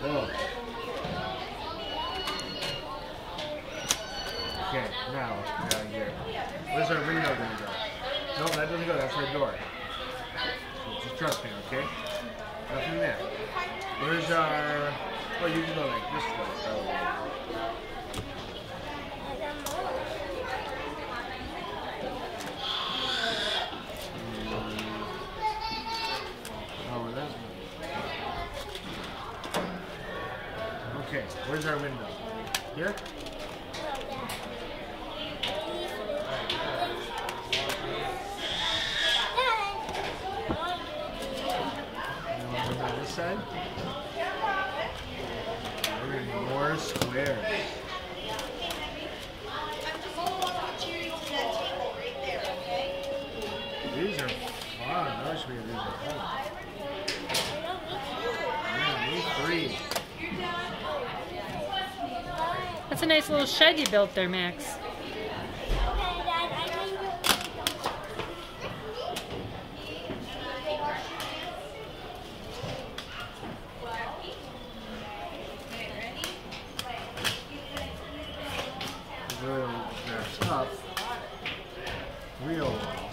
Whoa. Okay, now, here. Where's our window gonna go? No, that doesn't go, that's our door. So just trust me, okay? Nothing there. Where's our... Oh, you can go like this way. Oh. Oh, well, that's Okay, where's our window? Here? This side? We're gonna need more squares. These are fun. I wish we had these at home. Yeah, me three. That's a nice little shed you built there, Max. Real, they're tough. Real